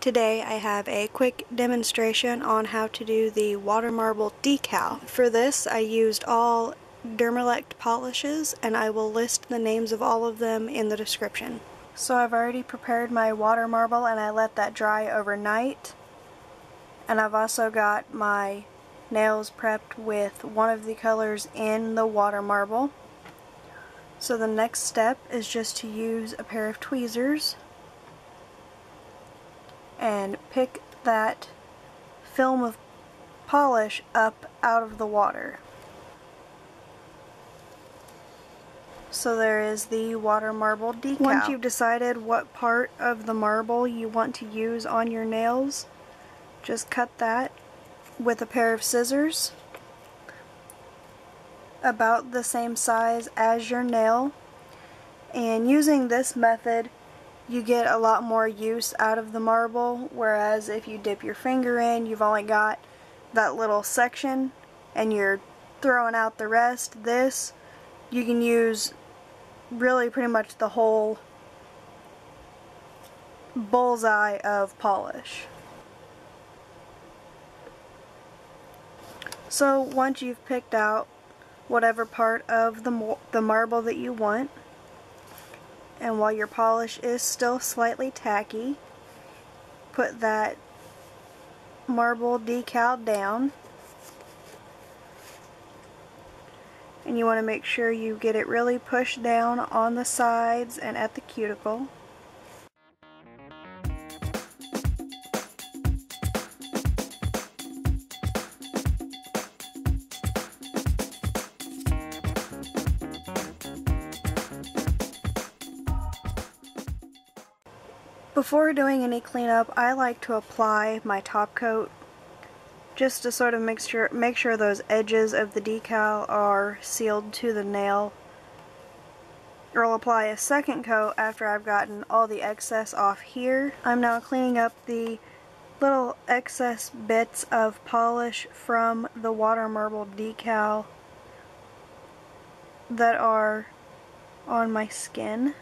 Today I have a quick demonstration on how to do the water marble decal. For this I used all Dermelect polishes and I will list the names of all of them in the description. So I've already prepared my water marble and I let that dry overnight. And I've also got my nails prepped with one of the colors in the water marble. So the next step is just to use a pair of tweezers and pick that film of polish up out of the water. So there is the water marble decal. Once you've decided what part of the marble you want to use on your nails, just cut that with a pair of scissors about the same size as your nail and using this method you get a lot more use out of the marble whereas if you dip your finger in you've only got that little section and you're throwing out the rest. This you can use really pretty much the whole bullseye of polish. So once you've picked out whatever part of the, the marble that you want and while your polish is still slightly tacky put that marble decal down. And you want to make sure you get it really pushed down on the sides and at the cuticle Before doing any cleanup, I like to apply my top coat just to sort of make sure, make sure those edges of the decal are sealed to the nail. Or I'll apply a second coat after I've gotten all the excess off here. I'm now cleaning up the little excess bits of polish from the water marble decal that are on my skin.